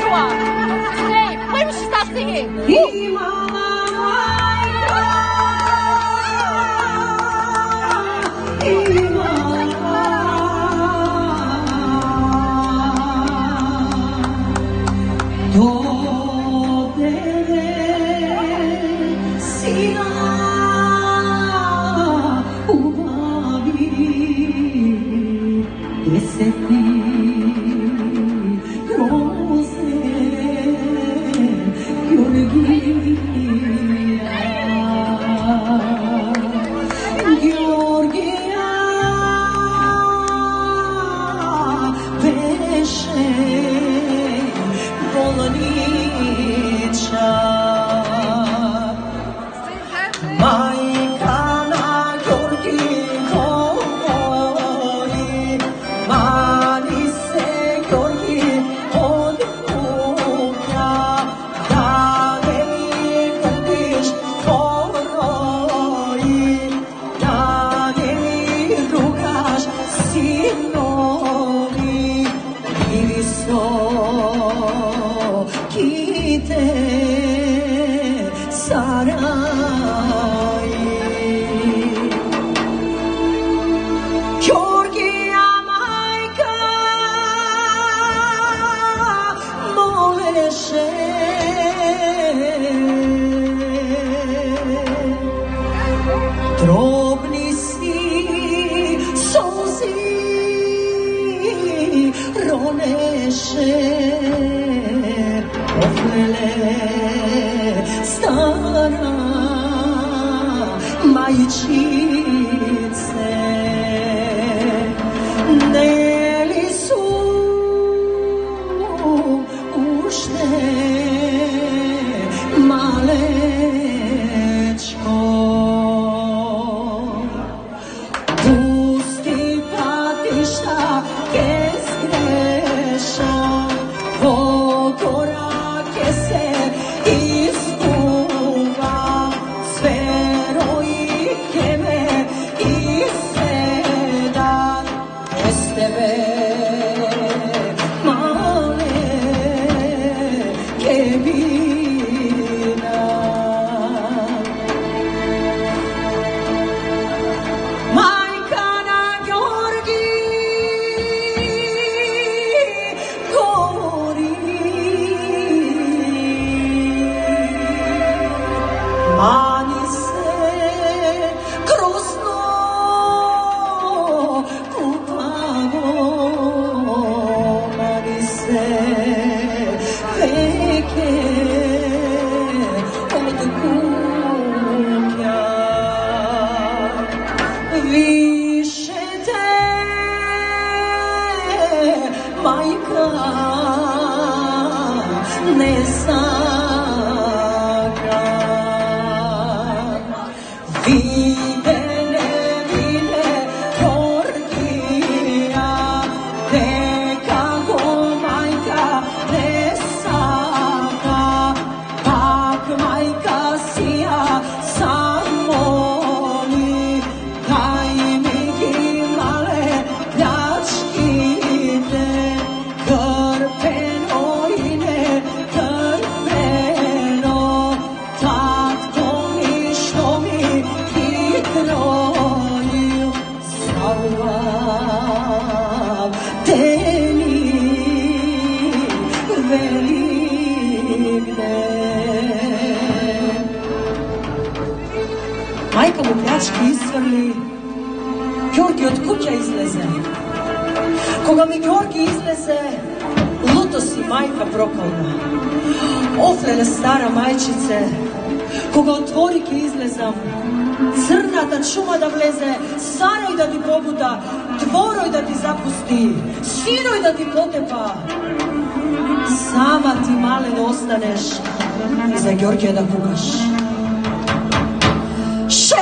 Why did she start singing? Oneșer, oflele stara Maicițe. Nelisu uște mai ca ne sa дека му крачки изфрли, Ѓорги од куќа излезе. Кога ми Ѓорги излезе, луто си мајка проколна. Офлеле стара мајчице, кога отвори ки излезам, црната чума да влезе, сарај да ти побуда, творој да ти запусти, синој да ти потепа. Сама ти мале да останеш и за Ѓоргија да кукаш. Ше!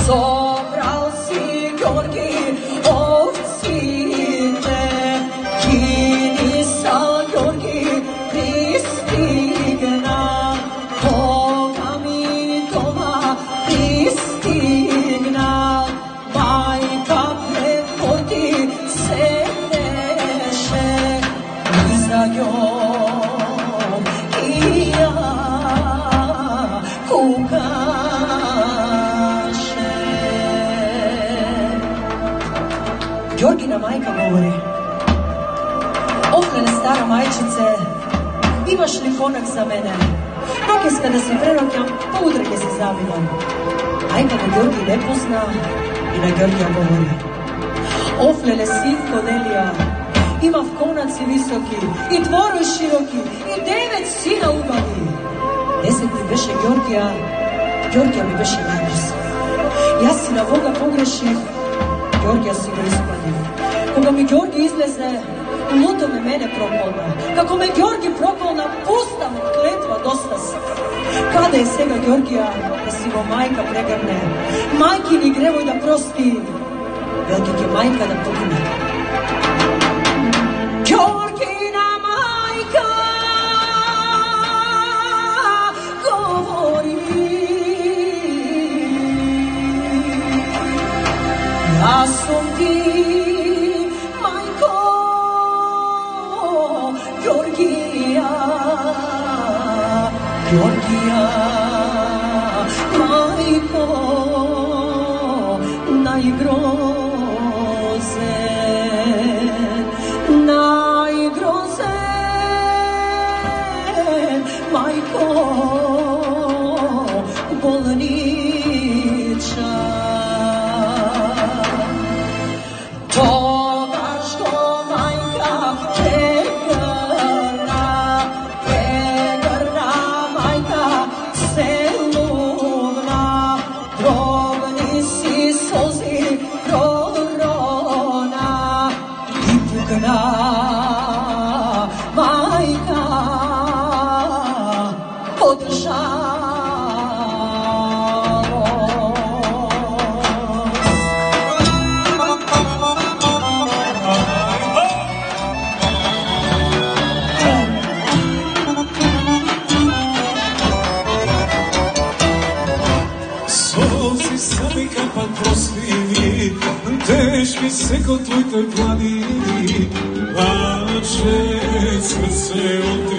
corazón. Мојна мајка говори, Офлен стара мајчице, имаш ли конак за мене? Ноќеска да се прероќам, па утре ќе се завивам. Мајка на Георги не позна и на Георгија говори. Офлеле синко Делија, имав конаци високи, и дворој широки, и девет сина убави. Десет ми беше Георгија, Георгија ми беше најблизко. Јас си на Бога погрешив, Георгија си го испладив. Кога ми Ѓорги излезе, луто ме мене проколна. Како ме Ѓорги пуста пустам клетва доста си. Каде е сега Ѓоргија да си го мајка прегрне? Мајки ни гревој да прости, велки ќе мајка да погине. Ѓоргина мајка говори Јас сум ти, Georgia, my poor, тешки секо твоите планини, плаче срце од три страни.